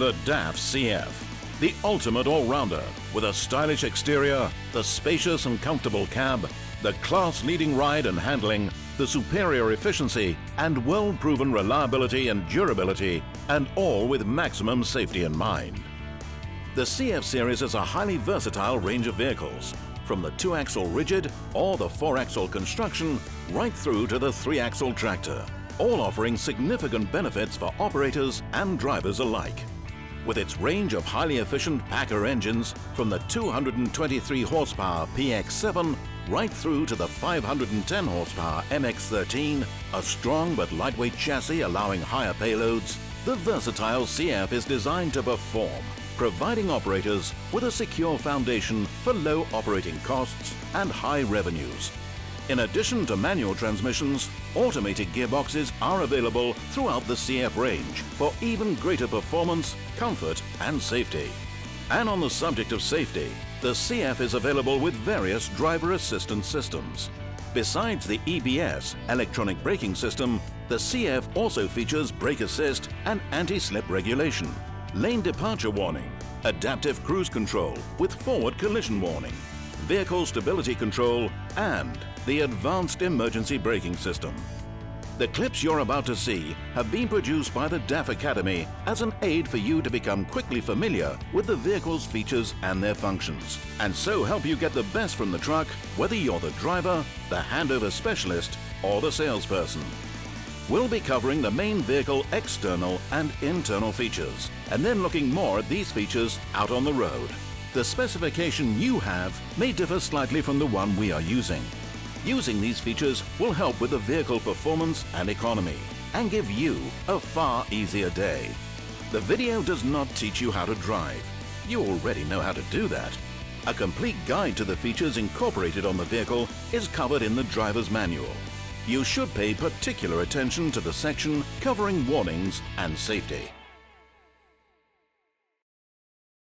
The DAF CF, the ultimate all-rounder with a stylish exterior, the spacious and comfortable cab, the class-leading ride and handling, the superior efficiency and well-proven reliability and durability, and all with maximum safety in mind. The CF series is a highly versatile range of vehicles, from the two-axle rigid or the four-axle construction right through to the three-axle tractor, all offering significant benefits for operators and drivers alike. With its range of highly efficient PACCAR engines from the 223 horsepower PX7 right through to the 510 horsepower MX13, a strong but lightweight chassis allowing higher payloads, the versatile CF is designed to perform providing operators with a secure foundation for low operating costs and high revenues. In addition to manual transmissions, automated gearboxes are available throughout the CF range for even greater performance, comfort and safety. And on the subject of safety, the CF is available with various driver assistance systems. Besides the EBS, electronic braking system, the CF also features brake assist and anti-slip regulation, lane departure warning, adaptive cruise control with forward collision warning, vehicle stability control and the advanced emergency braking system. The clips you're about to see have been produced by the DAF Academy as an aid for you to become quickly familiar with the vehicle's features and their functions, and so help you get the best from the truck whether you're the driver, the handover specialist or the salesperson. We'll be covering the main vehicle external and internal features, and then looking more at these features out on the road. The specification you have may differ slightly from the one we are using. Using these features will help with the vehicle performance and economy, and give you a far easier day. The video does not teach you how to drive. You already know how to do that. A complete guide to the features incorporated on the vehicle is covered in the driver's manual you should pay particular attention to the section covering warnings and safety.